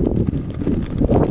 あっ。